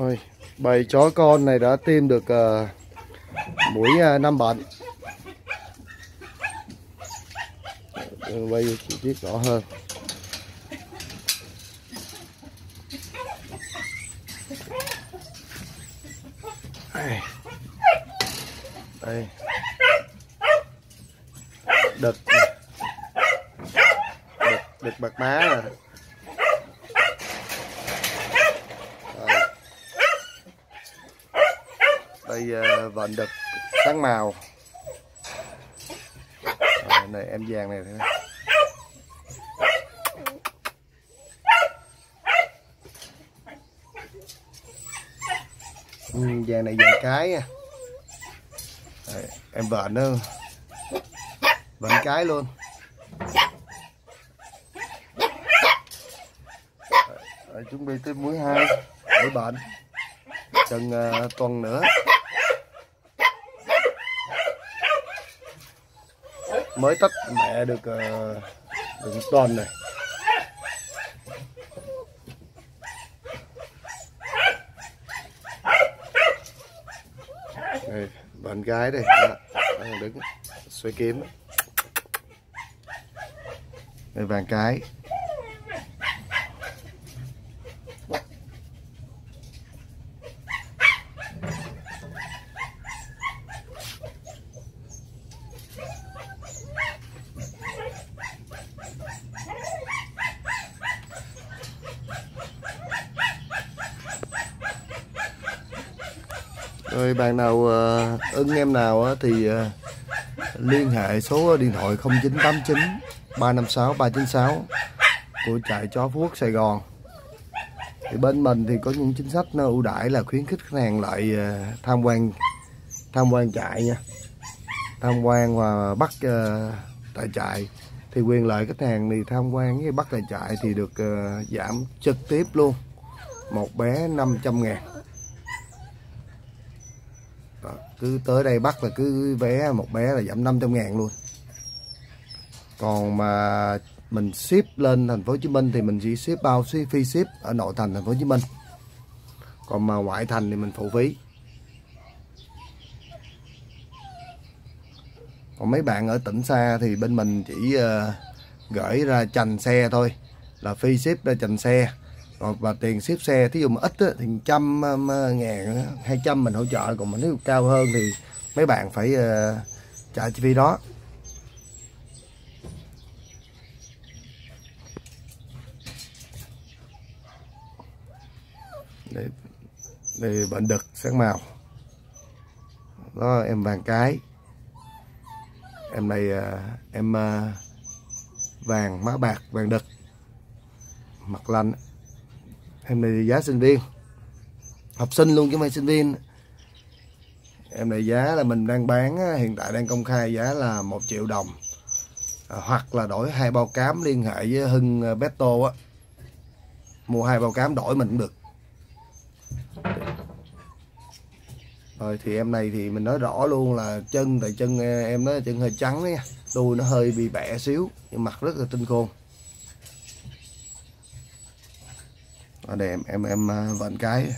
Thôi, bầy chó con này đã tiêm được uh, mũi uh, năm bệnh quay ờ, chi tiết rõ hơn. Đây, đây. đực. Đực đực bạc má rồi đây uh, ờ, vện đực sáng màu. À, này em vàng này thôi ừ, vàng này vàng cái nha. Đấy, em vện nữa vện cái luôn. Đấy, chuẩn bị tới mũi hai mũi bệnh. Chừng uh, tuần nữa. Mới tách mẹ được ờ, được một tuần này. Đây bạn gái đây đó, đang đứng xoay kiếm. Đây vàng cái rồi bạn nào uh, ưng em nào thì uh, liên hệ số điện thoại 0989 356 396 của trại chó Phú Quốc Sài Gòn. Thì bên mình thì có những chính sách nó ưu đãi là khuyến khích khách hàng lại uh, tham quan tham quan trại nha. Tham quan và bắt uh, tại trại. Thì quyền lợi khách hàng thì tham quan với bắt tại trại thì được uh, giảm trực tiếp luôn. Một bé 500 ngàn đó, cứ tới đây bắt là cứ vé một bé là giảm 500 ngàn luôn. Còn mà mình ship lên thành phố Hồ Chí Minh thì mình chỉ ship bao ship phi ship ở nội thành thành phố Hồ Chí Minh. Còn mà ngoại thành thì mình phụ phí. Còn mấy bạn ở tỉnh xa thì bên mình chỉ uh, gửi ra trành xe thôi là phi ship ra trành xe còn và tiền xếp xe thí dụ mà ít á, thì trăm ờ, ngàn hai trăm mình hỗ trợ còn mà nếu cao hơn thì mấy bạn phải uh, trả chi phí đó. Đây, đây bệnh đực sáng màu. Đó em vàng cái. Em này uh, em uh, vàng má bạc vàng đực. Mặt lanh em này giá sinh viên. Học sinh luôn chứ không phải sinh viên. Em này giá là mình đang bán hiện tại đang công khai giá là một triệu đồng. À, hoặc là đổi hai bao cám liên hệ với Hưng à, Beto á. Mua hai bao cám đổi mình cũng được. Rồi thì em này thì mình nói rõ luôn là chân tại chân à, em nó chân hơi trắng nha. Đuôi nó hơi bị bẻ xíu nhưng mặt rất là tinh khôn. Ờ, để em em em ờ, vận cái.